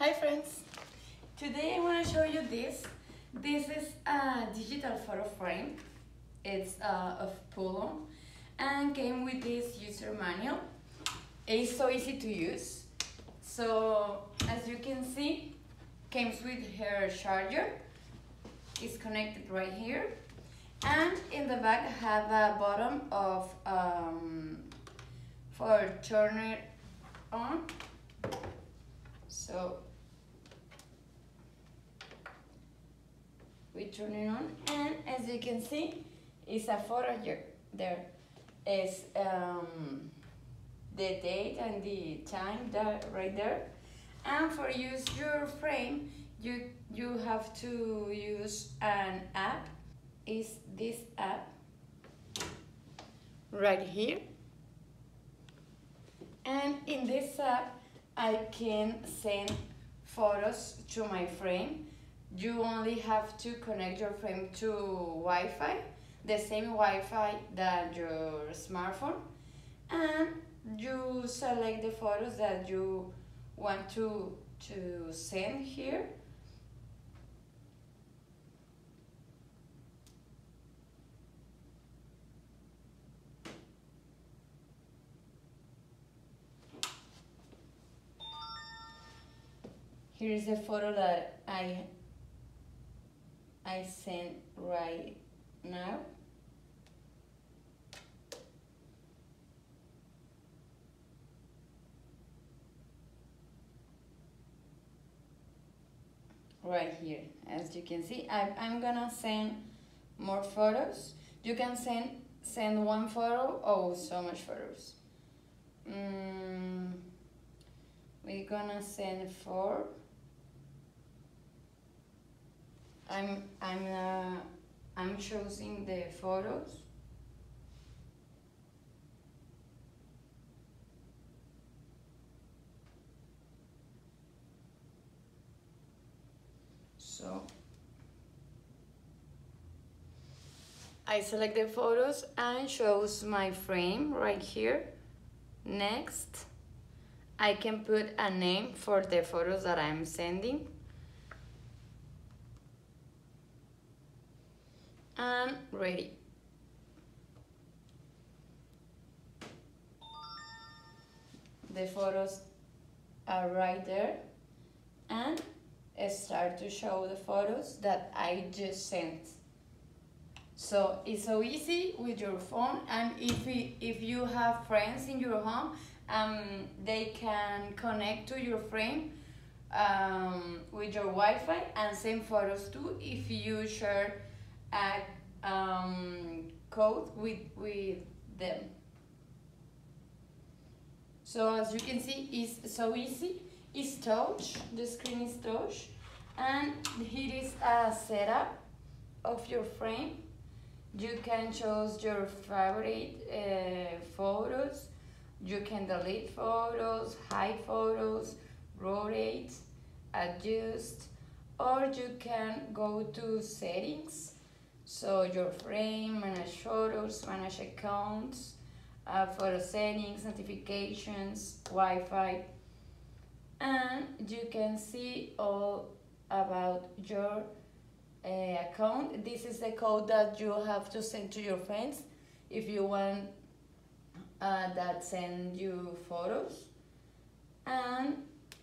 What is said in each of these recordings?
Hi friends! Today I want to show you this. This is a digital photo frame. It's uh, of Pulloon and came with this user manual. It's so easy to use. So as you can see, comes with her charger. It's connected right here. And in the back I have a bottom of um, for turn it on. So we turn it on and as you can see it's a photo here. There is um, the date and the time that right there. And for use your frame you you have to use an app. Is this app right here? And in this app I can send photos to my frame you only have to connect your frame to Wi-Fi, the same Wi-Fi that your smartphone, and you select the photos that you want to, to send here. Here is a photo that I I sent right now. Right here, as you can see, I, I'm gonna send more photos. You can send send one photo. Oh, so much photos. Mm, we're gonna send four. I'm I'm uh, I'm choosing the photos. So I select the photos and shows my frame right here. Next, I can put a name for the photos that I'm sending. And ready. The photos are right there and start to show the photos that I just sent. So it's so easy with your phone and if, if you have friends in your home, um, they can connect to your frame um, with your Wi-Fi and send photos too if you share a um, code with, with them. So as you can see, it's so easy. It's touch, the screen is touch. And here is a setup of your frame. You can choose your favorite uh, photos. You can delete photos, hide photos, rotate, adjust, or you can go to settings so your frame, manage photos, manage accounts, uh, photo settings, notifications, Wi-Fi, and you can see all about your uh, account. This is the code that you have to send to your friends if you want uh, that send you photos. And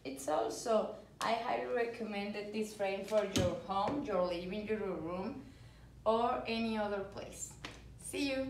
it's also, I highly recommend this frame for your home, your living, your room, or any other place. See you!